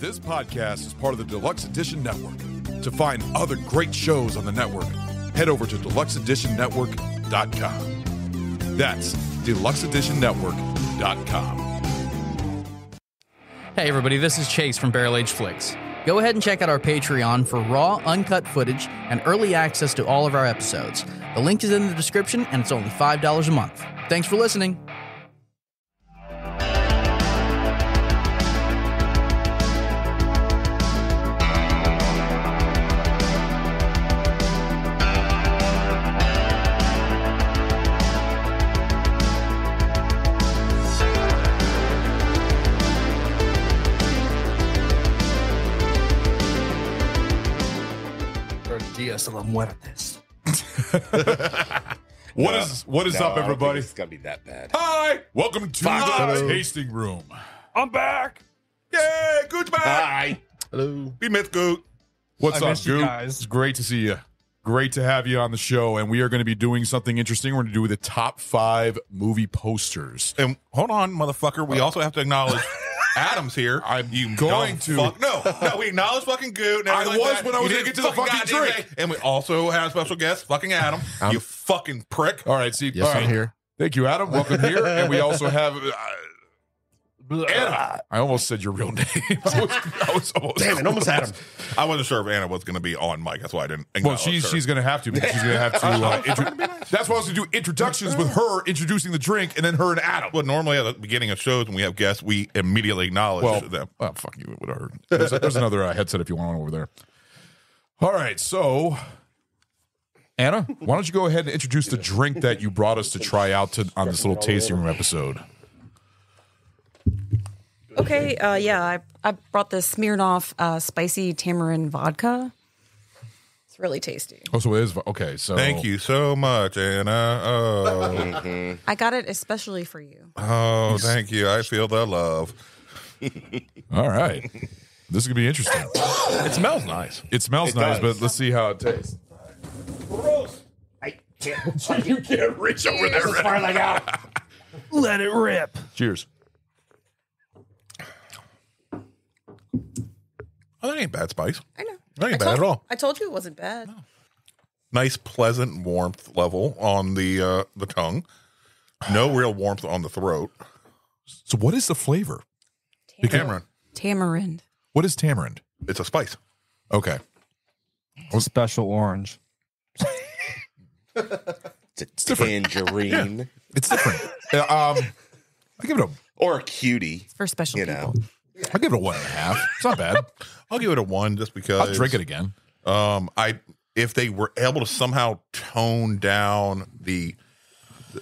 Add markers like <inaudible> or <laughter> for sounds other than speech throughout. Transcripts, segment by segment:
This podcast is part of the Deluxe Edition Network. To find other great shows on the network, head over to deluxeeditionnetwork.com. That's deluxeeditionnetwork.com. Hey, everybody, this is Chase from Barrel Aged Flicks. Go ahead and check out our Patreon for raw, uncut footage and early access to all of our episodes. The link is in the description, and it's only $5 a month. Thanks for listening. Dias de la Muertes. <laughs> What is what is No, up, I don't think everybody? It's gonna be that bad. Hi, welcome to Hi. the tasting room. I'm back. Yay, Goot's back. Hi. Hello. We missed Goot. What's I up, missed Goot? guys. It's great to see you. Great to have you on the show, and we are going to be doing something interesting. We're going to do the top five movie posters. And hold on, motherfucker. We uh, also have to acknowledge <laughs> Adam's here. I'm you going to. Fuck. No, no, we acknowledge fucking Goot. and I everything was like that. when I was You gonna get to the fucking goddamn drink. thing. And we also have a special guest, fucking Adam. you fucking prick. All right, see, Yes, all right. I'm here. Thank you, Adam. Welcome here, and we also have uh, Anna. I almost said your real <laughs> name. I was, I was almost. Damn it, almost had him. I wasn't sure if Anna was going to be on mic. That's why I didn't. Well, acknowledge she's her. she's going to have to because she's going to have to. <laughs> Uh, intro- that's why I was going to do introductions with her introducing the drink, and then her and Adam. Well, normally at the beginning of shows when we have guests, we immediately acknowledge Well, them. well, fuck you, whatever. There's, there's another uh, headset if you want one over there. All right, so Anna, why don't you go ahead and introduce the drink that you brought us to try out to, on this little tasting room episode? Okay, uh, yeah, I, I brought the Smirnoff uh, spicy tamarind vodka. It's really tasty. Oh, so it is okay. So Thank you so much, Anna. Oh, I got it especially for you. oh, thank you. I feel the love. All right, this is gonna be interesting. It smells nice. It smells nice, but let's see how it tastes. I can't. <laughs> you can't reach over there. Far. Let it rip. Cheers. Oh, that ain't bad spice. I know. That ain't I bad told, at all. I told you it wasn't bad. Nice, pleasant warmth level on the uh, the tongue. No <sighs> real warmth on the throat. So, what is the flavor? Tamarind. Tamarind. What is tamarind? it's a spice. Okay, Special orange. It's a tangerine <laughs> it's different. <laughs> Um, I give it a. or a cutie. It's for special You people. know. I give it a one and a half. It's not bad. <laughs> I'll give it a one just because I'll drink it again. Um, I if they were able to somehow tone down the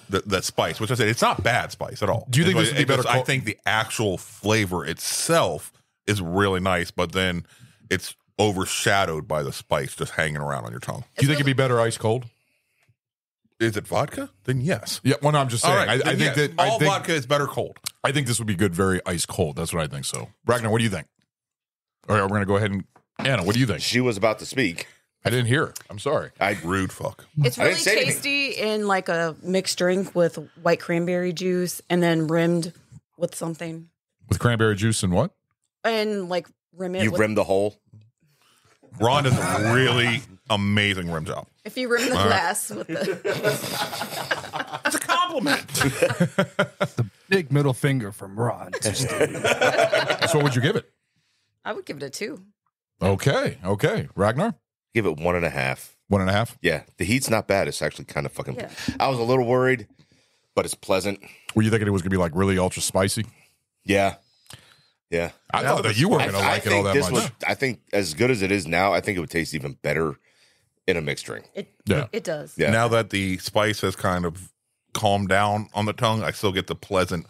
the, that spice, which I said it's not bad spice at all. Do you think It's- this would be better I think the actual flavor itself is really nice, but then it's overshadowed by the spice just hanging around on your tongue. Do you think it'd be better ice cold? Is it vodka? Then yes. Yeah, well, no, I'm just saying. All right, I, I think yes. that I all think, vodka is better cold. I think this would be good, very ice cold. That's what I think. So, Ragnar, what do you think? All right, we're gonna go ahead and Anna, what do you think? She was about to speak. I didn't hear. Her. I'm sorry. I Rude fuck. It's really say anything. tasty in like a mixed drink with white cranberry juice and then rimmed with something. With cranberry juice and what? And like rim it you with, rimmed the hole. Ron does a really amazing rim job. if you rim the glass with the <laughs> It's a compliment. <laughs> Big middle finger from Ron. <laughs> <laughs> So, what would you give it? I would give it a two. Okay, okay. Ragnar, Give it one and a half. one and a half. Yeah, the heat's not bad. It's actually kind of fucking. Yeah. I was a little worried, but it's pleasant. Were you thinking it was gonna be like really ultra spicy? Yeah, yeah. I thought that you weren't gonna I like it all think that this much. would. I think as good as it is now, I think it would taste even better in a mixed drink. It Yeah. it does. Yeah. Now that the spice has kind of calmed down on the tongue, I still get the pleasant,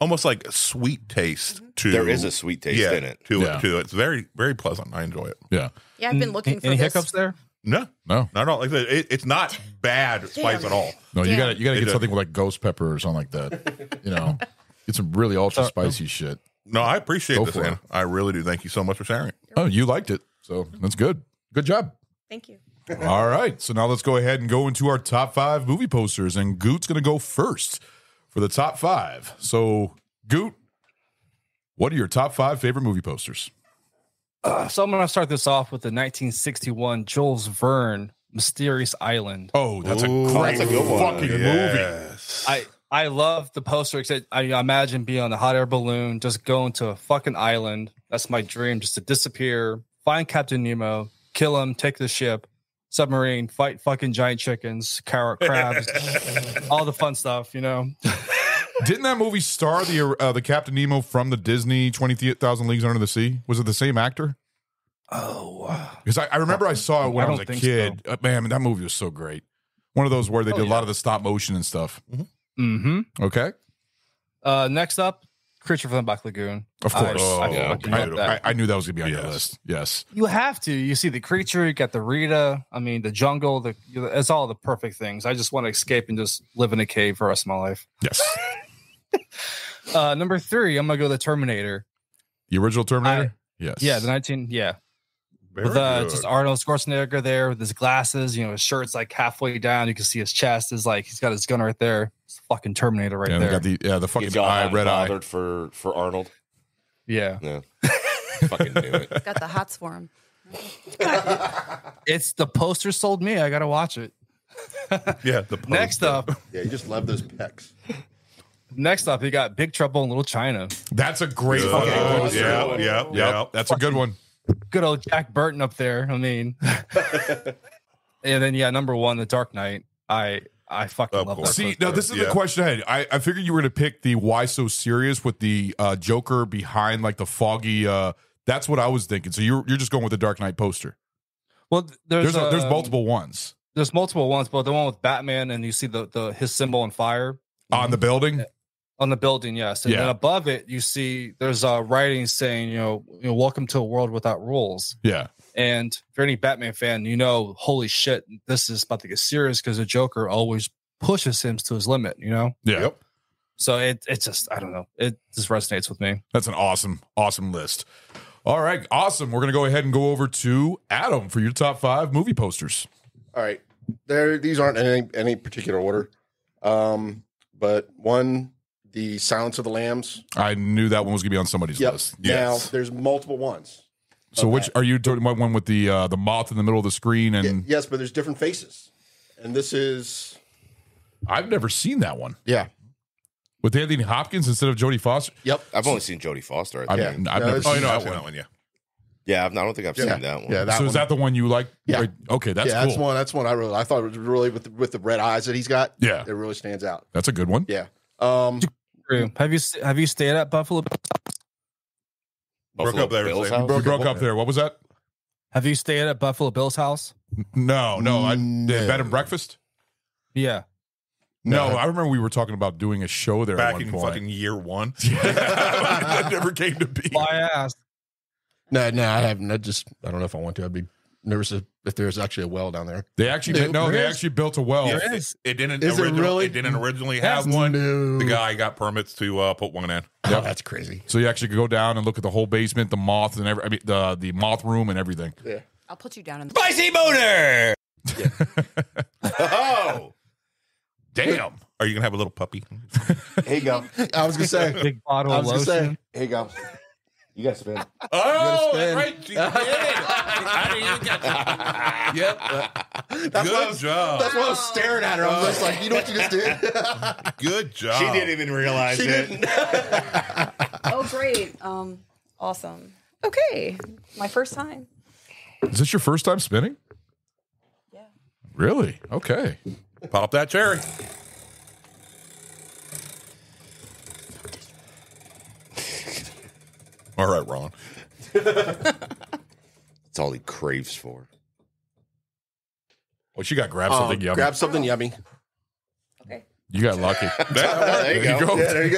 almost like sweet taste mm-hmm. to. There is a sweet taste yeah, in it. To Yeah. it, to it. It's very, very pleasant. I enjoy it. yeah. Yeah, I've been mm-hmm. looking for Any this. hiccups there? No, No, not at all. Like I it, it's not <laughs> bad spice Damn. at all. no. You got to you got to It get does. something with like ghost pepper or something like that. You know, get some really ultra uh, spicy shit. No, I appreciate Go this, for it. I really do. Thank you so much for sharing. Oh, you liked it, so that's good. Good job. Thank you. All right. So now let's go ahead and go into our top five movie posters. And Goot's going to go first for the top five. So, Goot, what are your top five favorite movie posters? Uh, so I'm gonna start this off with the 1961 Jules Verne Mysterious Island. Oh, that's a Ooh, great that's a good one. fucking movie. Yes. I I love the poster. Except I imagine being on a hot air balloon, just going to a fucking island. That's my dream, just to disappear, find Captain Nemo, kill him, take the ship, submarine, fight fucking giant chickens, carrot crabs, <laughs> all the fun stuff. You know. Didn't that movie star the uh, the Captain Nemo from the Disney Twenty Thousand Leagues Under the Sea? Was it the same actor? Oh. Because I, I remember I saw it when I I, was a don't think kid. Uh, man, that movie was so great. One of those where they Oh, did a lot of the stop motion and stuff. Mm-hmm. Okay, Uh, next up, Creature from the Black Lagoon. of course. Oh, I, yeah. I. I, I knew that was gonna be on your list. Yes. You have to. You see the creature, you got the Rita. I mean, the jungle. The it's all the perfect things. I just want to escape and just live in a cave for the rest of my life. Yes. <laughs> Uh, number three, I'm gonna go the Terminator. The original Terminator. yes. Yeah, the 19. Yeah, Very with uh, good. just Arnold Schwarzenegger there with his glasses. You know, his shirt's like halfway down. You can see his chest is like he's got his gun right there. It's fucking Terminator right Yeah, there. got the yeah the fucking He's eye, red and eye. for for Arnold. yeah, Yeah, <laughs> fucking knew it. Got the hots for him. <laughs> it's the poster sold me. I gotta watch it. <laughs> yeah. The Next up, Yeah, you just love those pecs. next up, you got Big Trouble in Little China. That's a great Good. fucking Yeah, poster. yeah, yeah, Yep, that's a good one. Good old Jack Burton up there. I mean, <laughs> and then yeah, number one, The Dark Knight. I I fucking Of love course. that. See, poster. now this is the question I had. I, I figured you were going to pick the why so serious with the uh, Joker behind like the foggy. Uh, that's what I was thinking. So you're you're just going with the Dark Knight poster. well, there's There's a, there's um, multiple ones There's multiple ones, but the one with Batman and you see the the his symbol on fire on the building. On the building. Yes, and then above it you see there's uh writing saying you know you know welcome to a world without rules. Yeah, And if you're any Batman fan, you know holy shit, this is about to get serious because the Joker always pushes him to his limit. You know, yeah. Yep. so it it just I don't know it just resonates with me. That's an awesome awesome list. All right, awesome. We're gonna go ahead and go over to Adam for your top five movie posters. All right, there. These aren't in any, any particular order, um, but one, the Silence of the Lambs. I knew that one was gonna be on somebody's Yep. list. Now there's multiple ones. So which are you talking about? One with the uh, the moth in the middle of the screen, and Y- yes, but there's different faces, and this is I've never seen that one yeah. with Anthony Hopkins instead of Jodie Foster. Yep. I've only seen Jodie Foster. I I think. mean, I've No, never it's- seen Oh, no, that I've seen one. that one. Yeah. yeah, I've, I don't think I've Yeah. seen that one. Yeah. That so one. is that the one you like? Yeah. Right. Okay, that's yeah, cool. that's one. That's one I really. I thought it was really with the, with the red eyes that he's got. Yeah. it really stands out. That's a good one. Yeah. Um. True. Have you have you stayed at Buffalo? Broke up there, Bill's so- house? We broke up there. What was that? Have you stayed at Buffalo Bill's house? No, no. I No. Mm, bed and breakfast. Yeah. No, No. I remember we were talking about doing a show there at Back one in point. fucking year one. <laughs> <laughs> that never came to be. Why I asked? No, no, I haven't. I just I don't know if I want to. I'd be nervous if, if there's actually a well down there. They actually did, no, no, they there is. actually built a well. Yeah, it, it didn't. Is it really? It didn't originally have one. No. The guy got permits to uh, put one in. Oh, that's crazy. So you actually could go down and look at the whole basement, the moth and every, I mean, the the moth room and everything. Yeah. I'll put you down in the Spicy boner. <laughs> oh, Damn. Are you gonna have a little puppy? Here you go. I was gonna say. <laughs> Big bottle I of was gonna lotion. say. Here you go. You got to spin. <laughs> Oh, spin. right. She did. I didn't even get- <laughs> yep. That's why I Good was, job. That's why I was staring at her. I was just like, you know what you just did? <laughs> Good job. she didn't even realize she it. didn't. Oh, great. Um, awesome. Okay. My first time. Is this your first time spinning? Yeah. Really? Okay. Pop that cherry. <laughs> All right, Ron. <laughs> That's all he craves for. Well, she got grab Um, something yummy. grab something yummy. Okay. you got lucky. <laughs> There you go. Yeah, there you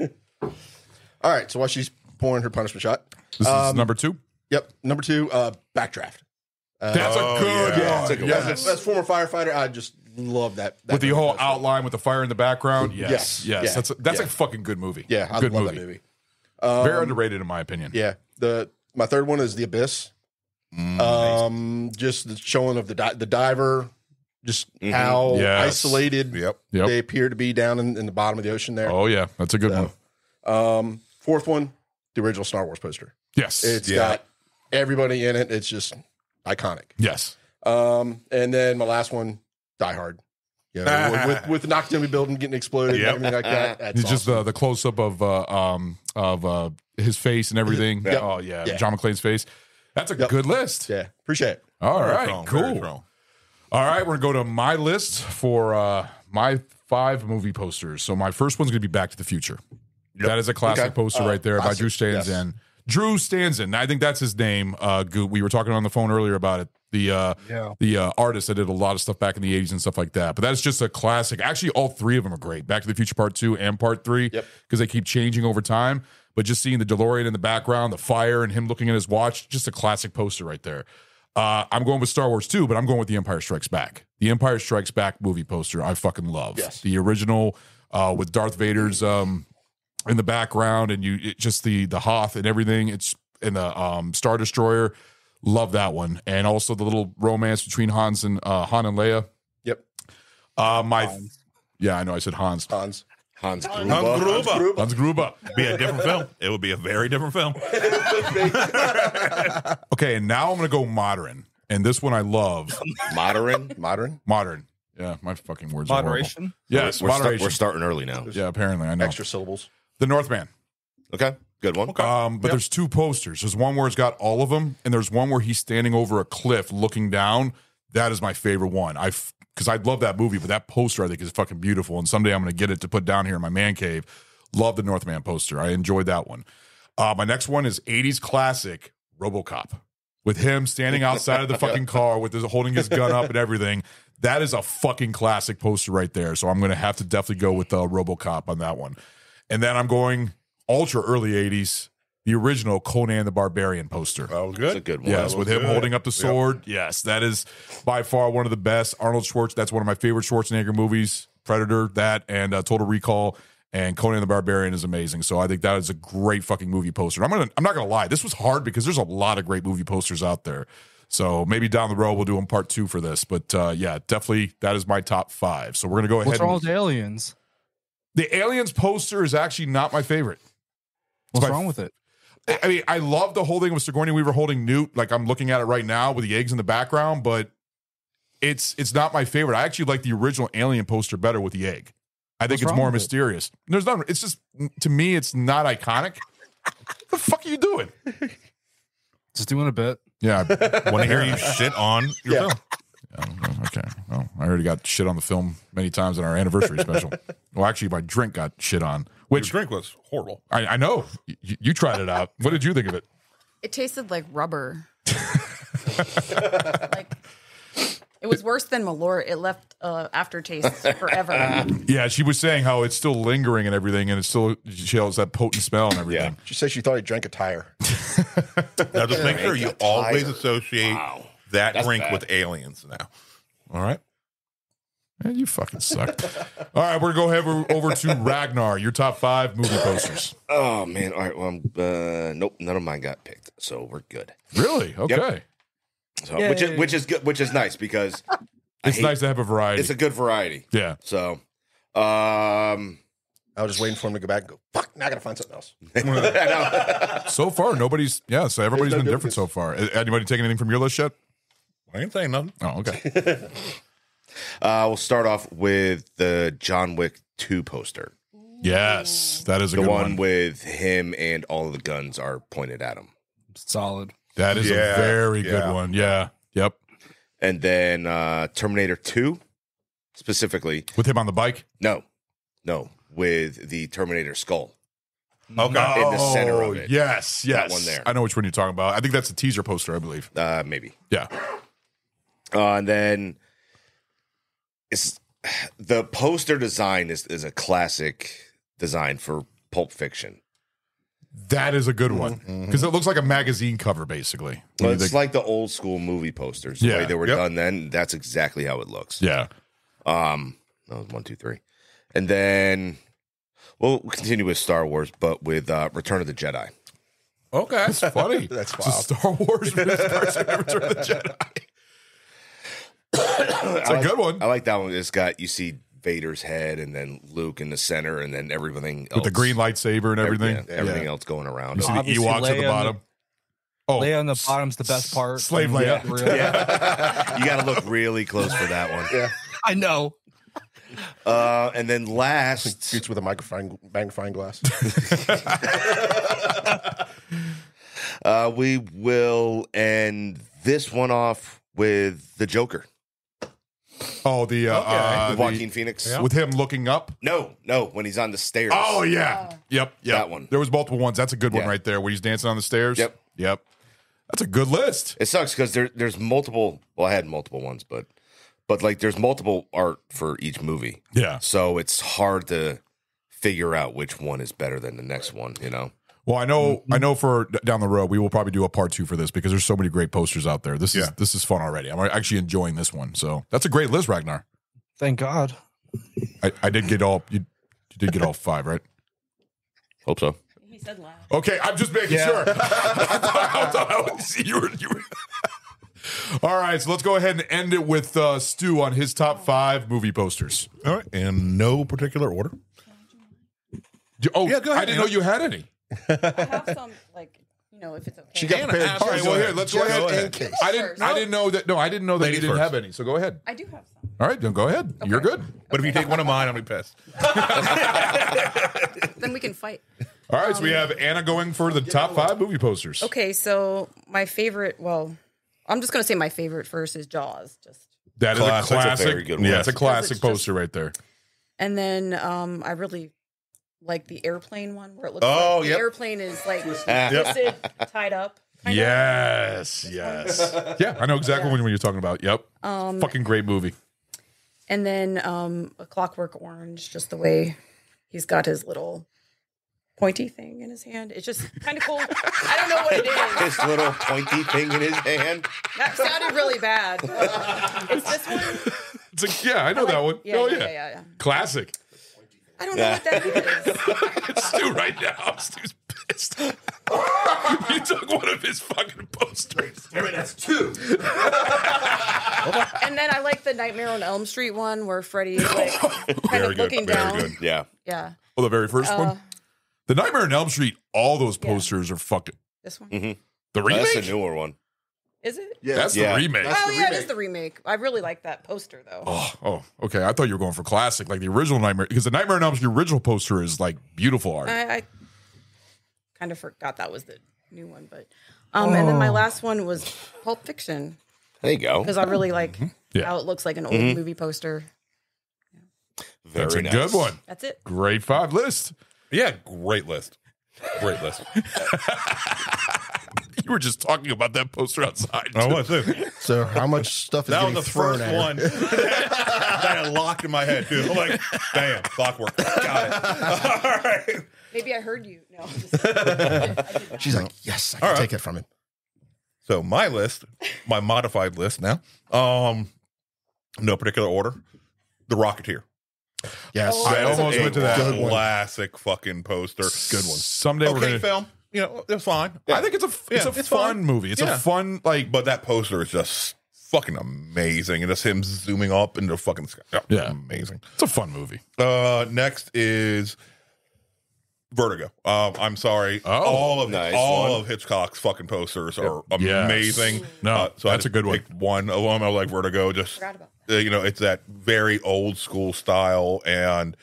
go. All right. So while she's pouring her punishment shot, This is Um, number two. yep. Number two, uh, backdraft. That's Oh, a good yeah. one. That's a good yes. As, as former firefighter, I just love that. that with the whole movie. outline with the fire in the background. Yes. Yes. Yes. Yeah. That's a, that's Yeah. a fucking good movie. Yeah, I good love movie. that movie. Very underrated in my opinion. Yeah. The my third one is the abyss. Mm, Um, just the showing of the di- the diver, just Mhm. how Yes. isolated Yep. Yep. they appear to be down in, in the bottom of the ocean there. Oh yeah, that's a good So, one. Um, fourth one, the original Star Wars poster. Yes. It's Yeah. got everybody in it. It's just iconic. Yes. Um, and then my last one, Die Hard. Yeah, with, with, <laughs> with the Nakatomi building getting exploded Yep. and everything like that. That's It's just awesome. the the close up of uh, um of uh his face and everything. Yep. Oh yeah, Yeah. John McClane's face. That's a Yep. good list. yeah, appreciate it. All Very right, strong, cool. strong. All right, we're gonna go to my list for uh my five movie posters. So my first one's gonna be Back to the Future. That is a classic Okay. poster Oh, right there by. Drew Stanzen. Drew Stanzen. I think that's his name. Uh, We were talking on the phone earlier about it. The uh, Yeah. the uh, artist that did a lot of stuff back in the 80s and stuff like that. But that's just a classic. Actually, all three of them are great. Back to the Future Part 2 and Part 3 because Yep. they keep changing over time. But just seeing the DeLorean in the background, the fire, and him looking at his watch, just a classic poster right there. Uh, I'm going with Star Wars 2, but I'm going with The Empire Strikes Back. The Empire Strikes Back movie poster, I fucking love. Yes. The original uh, with Darth Vader's um, in the background and you it, just the the Hoth and everything. It's in the um, Star Destroyer. Love that one, and also the little romance between Hans and uh, Han and Leia. Yep. Uh, my yeah, I know I said Hans. Hans. Hans Hans Gruber. Gruber. Hans Gruber. Be a different film. It would be a very different film. <laughs> <laughs> Okay, and now I'm gonna go modern, and this one I love. Modern. Modern. modern. Yeah, my fucking words. Are horrible. Moderation. Yes, we're, start- moderation. we're starting early now. yeah, apparently I know. Extra syllables. The Northman. Okay, good one. Um, but there's two posters. There's one where it's got all of them, and there's one where he's standing over a cliff looking down. That is my favorite one. I because I love that movie, but that poster I think is fucking beautiful. And someday I'm going to get it to put down here in my man cave. Love the Northman poster. I enjoyed that one. Uh, my next one is 80s classic RoboCop with him standing outside of the <laughs> fucking car with his holding his gun up and everything. That is a fucking classic poster right there. So I'm going to have to definitely go with uh, RoboCop on that one. And then I'm going ultra early 80s, the original Conan the Barbarian poster. That was That's a good. good one. Yes, with him good. holding up the sword. Yes, that is by far one of the best. Arnold Schwartz. That's one of my favorite Schwarzenegger movies. Predator, that, and uh, Total Recall, and Conan the Barbarian is amazing. So I think that is a great fucking movie poster. I'm gonna. I'm not gonna lie. This was hard because there's a lot of great movie posters out there. So maybe down the road we'll do them part two for this. But uh, yeah, definitely that is my top five. So we're gonna go ahead. What's wrong and- aliens? the aliens poster is actually not my favorite. What's my- wrong with it? I I mean, I love the whole thing with Sigourney Weaver holding Newt. Like I'm looking at it right now with the eggs in the background, but it's it's not my favorite. I actually like the original Alien poster better with the egg. I think What's it's more with it? mysterious. There's not. It's just to me, it's not iconic. what the fuck are you doing? Just doing a bit. Yeah. I- Want to hear you <laughs> shit on your Yeah. film? okay. Well, I already got shit on the film many times in our anniversary special. Well, actually, my drink got shit on, Your which drink was horrible. I, I know. You, you tried it out. What did you think of it? It tasted like rubber. like it was worse than Malort. It left uh, aftertaste forever. Yeah, she was saying how it's still lingering and everything, and it still she has that potent smell and everything. She said she thought he drank a tire. Now just make sure you always associate Wow. that That's drink bad. with aliens now. All right. Man, you fucking suck. All right, we're gonna go ahead over to Ragnar. Your top five movie posters. Oh man. All right. Well, I'm, uh, nope. None of mine got picked, so we're good. Really? Okay. So, which is which is good, which is nice because It's hate- nice to have a variety. It's a good variety. yeah. So, um, I was just waiting for him to go back and go, fuck, now I gotta find something else. <laughs> So far, nobody's. Yeah. So everybody's There's been no different so far. Anybody taking anything from your list yet? I ain't saying nothing. Oh, okay. <laughs> uh, we'll start off with the John Wick 2 poster. yes, that is a The good one, one. with him and all of the guns are pointed at him. Solid. That is Yeah, a very good yeah. one. Yeah. Yep. And then uh, Terminator 2, specifically. With him on the bike. No, no, with the Terminator skull. Okay. In the center of it. Yes. Yes. That one there. I know which one you're talking about. I think that's a teaser poster. I believe. Uh, maybe. Yeah. Uh, and then it's <sighs> the poster design is, is a classic design for Pulp Fiction. That is a good one because it looks like a magazine cover, basically. Well, When it's think- like the old school movie posters. The Yeah. way they were Yep. done then, that's exactly how it looks. yeah. Um, that was one, two, three, and then we'll continue with Star Wars, but with uh, Return of the Jedi. Okay. That's funny. <laughs> That's It's a Star Wars <laughs> Return of the Jedi. It's a good one I like that one. It's got you see Vader's head, and then Luke in the center, and then everything else, with the green lightsaber and everything. yeah, everything Yeah. else going around. You see the Obviously, Ewoks at the Leia and bottom. Oh, Lay on the bottom's the best part. slave And layup. get Yeah. <laughs> you got to look really close for that one. Yeah. I know. Uh, and then last, Shoots with a magnifying magnifying glass. <laughs> uh, we will end this one off with the Joker, Oh, the uh, uh with the- Joaquin Phoenix. with him looking up. No, no, when he's on the stairs. Oh yeah, yep, yep. That one. There was multiple ones. That's a good one Yeah. right there, where he's dancing on the stairs. Yep. yep. That's a good list. It sucks because there, there's multiple. Well, I had multiple ones, but but like there's multiple art for each movie, Yeah. so it's hard to figure out which one is better than the next one. You know. Well, I know, Mm-hmm. I know. For down the road, we will probably do a part two for this because there's so many great posters out there. This is this is fun already. I'm actually enjoying this one. So that's a great list, Ragnar. Thank God. I, I did get all you, you did get all five, right? Hope so. He said last. Okay, I'm just making sure. <laughs> I thought, I thought I would see you were. You were. <laughs> All right, so let's go ahead and end it with uh, Stu on his top five movie posters. All right, in no particular order. Oh, Yeah, go ahead, I didn't know Anna. you had any. I have <laughs> some, like, you know, if it's okay. She got Anna, prepared. All right, well here, let's go Just ahead. go in ahead. case. I didn't. I didn't know that. No, I didn't know that Ladies you didn't first. have any. So go ahead. I do have some. All right, then go ahead. You're good. But if you take one of mine, I'll be pissed. Then we can fight. All right, so we have Anna going for the top five movie posters. Okay, so my favorite, well, I'm just going to say my favorite first is Jaws. Just That is Classic. a That's a classic. very good one. Yeah, it's a classic Because it's poster right there. And then um, I really like the airplane one where it looks Oh, like the yep. airplane is like Ah. twisted, tied up. kind of. Yes, yes. <laughs> yeah, I know exactly what you're talking about. Yep. Um, Fucking great movie. And then um, a Clockwork Orange, just the way he's got his little pointy thing in his hand. It's just kind of cool. I don't know what it is. <laughs> This little pointy thing in his hand. That sounded really bad. <laughs> It's this one. It's like, yeah, I know that one. Yeah, oh yeah, yeah. yeah, yeah, yeah. Classic. I don't know what that is. <laughs> Stu right now. <laughs> Stu's pissed. <laughs> you took one of his fucking posters. Damn it, that's two. And then I like the Nightmare on Elm Street one where Freddy is like kind Very of good. looking Very down. good. Yeah. Yeah, Oh, the very first Uh, one. The Nightmare on Elm Street. All those posters are fucking. this one. Mm-hmm. The That's a newer one. Is it? Yeah, That's Yeah. the remake. That's oh the yeah, it is remake. the remake. I really like that poster though. Oh, oh, okay. I thought you were going for classic, like the original Nightmare, because the Nightmare on Elm Street original poster is like beautiful art. I, I kind of forgot that was the new one, but um, and then my last one was Pulp Fiction There you go. because I really like Yeah. how it looks like an old Mm-hmm. movie poster. Very That's a nice. good one. That's it. Great five list. Yeah, great list. Great list. <laughs> You <laughs> were just talking about that poster outside. I was too. So how much stuff is That was getting the thrown first at her? one that I locked in my head, dude. I'm like, bam, clockwork. Got it. <laughs> All right. Maybe I heard you. No, just- <laughs> She's like, yes, I can right. take it from him. So my list, my modified list now, um, no particular order. The Rocketeer. Yes, Oh, I almost a went to that. Classic fucking poster. Good one. Someday we're gonna. film. You know, it was fine. I think it's a it's Yeah, a it's fun fine. movie. It's Yeah. a fun like. But that poster is just fucking amazing. And just him zooming up into the fucking sky. Yeah, Yeah. amazing. It's a fun movie. Uh, next is Vertigo. Um, I'm sorry. Oh, all of nice all one. of Hitchcock's fucking posters are Yes. amazing. No, Uh, so that's I a good one. picked One of them I like Vertigo. Just Forgot about uh, you know, it's that very old school style, and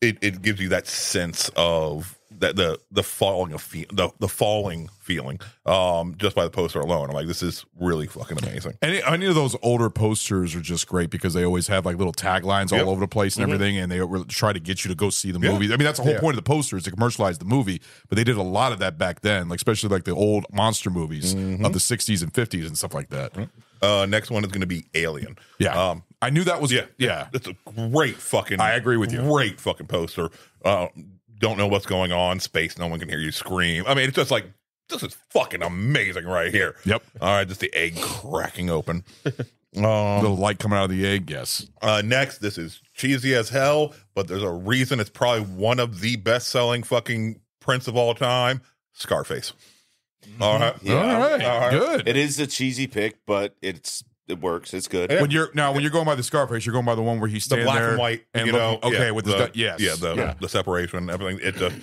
it, it gives you that sense of that the the falling of fe- the the falling feeling um just by the poster alone. I'm like, this is really fucking amazing. Any any of those older posters are just great because they always have like little taglines Yep. all over the place and everything, and they really try to get you to go see the Yeah. movie. I mean, that's the whole Yeah. point of the poster is to commercialize the movie. But they did a lot of that back then, like especially like the old monster movies of the '60s and '50s and stuff like that. Uh, next one is going to be Alien. Yeah, Um, I knew that was yeah, yeah. It's a great fucking. I agree with you. Great fucking poster. Uh, don't know what's going on. Space. No one can hear you scream. I mean, it's just like this is fucking amazing right here. Yep. All right, just the egg cracking open. The <laughs> um, light coming out of the egg. Yes. uh, next, this is cheesy as hell, but there's a reason it's probably one of the best selling fucking prints of all time. Scarface. All right. Yeah. All right. All right. Good. It is a cheesy pick, but it's it works. It's good. Yeah. when you're now when you're going by the Scarface, you're going by the one where he's the black there and white, and you looking- know, okay, yeah, with the, his gun. Yes, yeah, the the separation, and everything. It just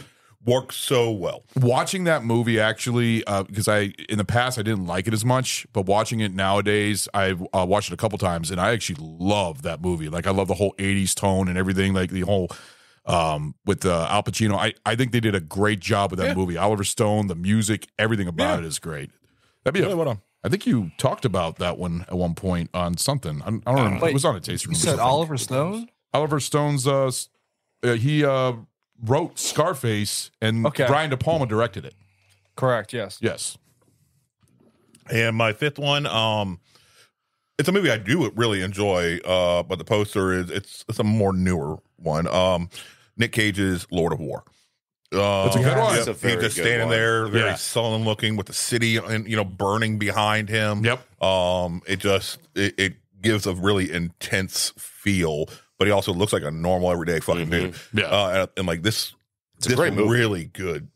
works so well. watching that movie actually because i in the past i didn't like it as much but watching it nowadays i've uh, watched it a couple times and i actually love that movie like i love the whole 80s tone and everything like the whole um with uh, al pacino i i think they did a great job with that Yeah. movie oliver stone the music everything about Yeah. it is great that'd be a, Really well done. I think you talked about that one at one point on something i, I don't remember it was on a tasting room You said. Oliver Stone? oliver stone's uh, uh he uh wrote scarface and Okay. brian de palma directed it Correct. Yes. yes And my fifth one, um, it's a movie I do really enjoy, uh, but the poster is it's it's a more newer one. Um, Nick Cage's Lord of War. Uh, That's a good one. He's just standing one. there, very Yeah. sullen looking, with the city and you know burning behind him. Yep. Um, it just it, it gives a really intense feel, but he also looks like a normal everyday fucking dude. Yeah. Uh, and, and like this, a this really good,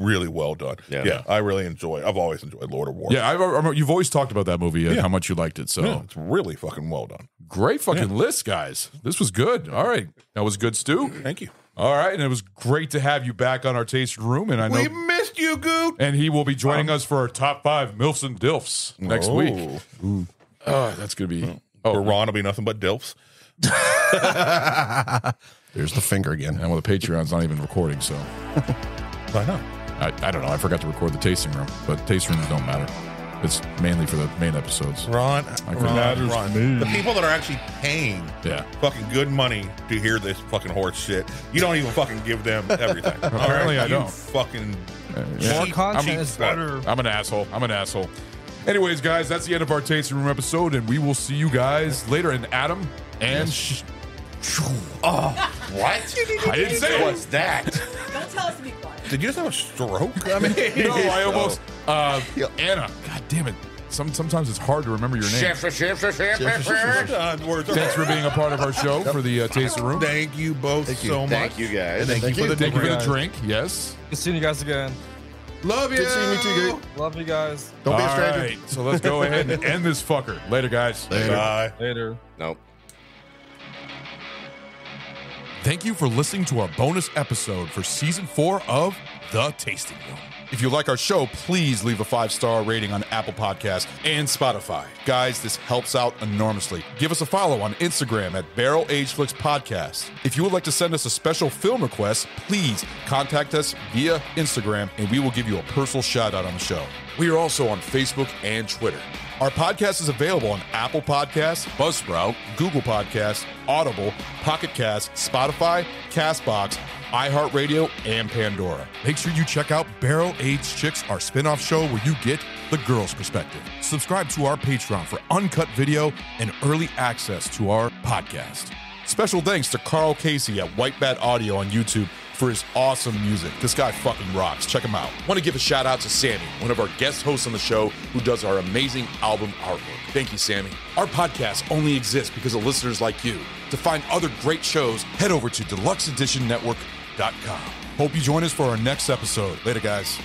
really well done. Yeah. yeah, I really enjoy. I've always enjoyed Lord of War. Yeah, I've, I remember you've always talked about that movie and Yeah. how much you liked it. So Yeah, it's really fucking well done. great fucking list, guys. This was good. All right, that was good, Stu. Thank you. All right, and it was great to have you back on our tasting room. And I know, We missed you, Goot. and he will be joining um, us for our top five milfs and dilfs next Oh. week. Oh, that's gonna be. Where Oh, Ron will be nothing but dilfs. <laughs> There's the finger again. and well, the Patreon's not even recording, so <laughs> why not? I, I don't know. I forgot to record the tasting room, but tasting rooms don't matter. It's mainly for the main episodes. Ron, Like Ron, matters Ron. to me. The people that are actually paying Yeah. fucking good money to hear this fucking horse shit, you don't even fucking give them everything. <laughs> All Apparently I You don't. Fucking Yeah. More cheap- content cheap is fuck. better. I'm an asshole. I'm an asshole. Anyways, guys, that's the end of our tasting room episode, and we will see you guys later. And Adam and sh- What? I didn't say it. What's that? Don't tell us to be quiet. Did you just have a stroke? I mean, <laughs> no, I almost. Uh, Anna, God damn it! Some sometimes it's hard to remember your name. Uh, words are- Thanks for being a part of our show for the uh, tasting room. Thank you both so much. Thank you, guys. Thank, Thank you for the Thank you for the guys. drink. Yes. Good seeing you guys again. Love you. Good seeing you too, Gate. Love you guys. Don't be a All stranger. right, so let's go ahead and end this fucker. Later, guys. Bye. Later. Nope. Thank you for listening to our bonus episode for season four of The Tasting Room. If you like our show, please leave a five star rating on Apple Podcasts and Spotify. Guys, this helps out enormously. Give us a follow on Instagram at Barrel Aged Flicks Podcast. If you would like to send us a special film request, please contact us via Instagram and we will give you a personal shout out on the show. We are also on Facebook and Twitter. Our podcast is available on Apple Podcasts, Buzzsprout, Google Podcasts, Audible, Pocket Cast, Spotify, Castbox, iHeartRadio, and Pandora. Make sure you check out Barrel Aged Chicks, our spin-off show where you get the girl's perspective. Subscribe to our Patreon for uncut video and early access to our podcast. Special thanks to Karl Casey at White Bat Audio on YouTube for his awesome music. This guy fucking rocks. Check him out. Want to give a shout out to Sammy, one of our guest hosts on the show who does our amazing album artwork. Thank you, Sammy. Our podcast only exists because of listeners like you. To find other great shows, head over to deluxeeditionnetwork.com. Hope you join us for our next episode. Later, guys.